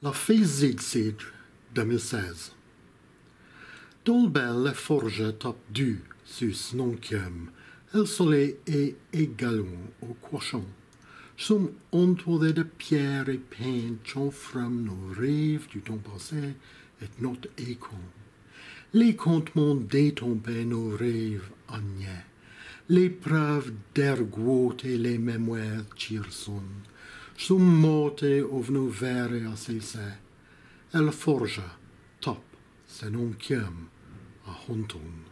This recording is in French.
La Zig 2016 Dolbel forge top du sus noncium, el soleil est également au cochon. Sont entourés de pierres et peints from nos rêves du temps passé et notre écho. Les contements détombés nos rêves agnés. Les preuves d'ergot et les mémoires Chirson sum måte av nu värea sig se, eller forja, top, se non chiam, a honton.